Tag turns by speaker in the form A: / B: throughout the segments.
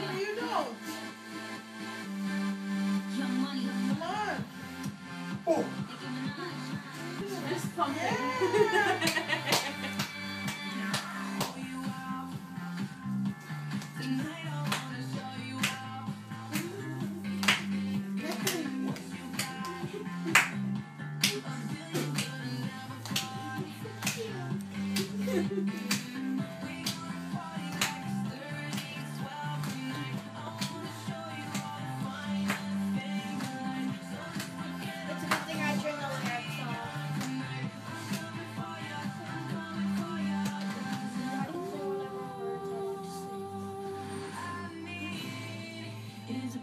A: You?
B: Young money.
A: Come on.
C: Oh.
D: this pumping.
A: Yeah.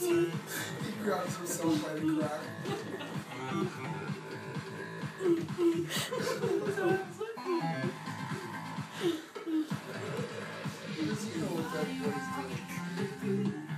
C: he grabs himself by the crack. he doesn't.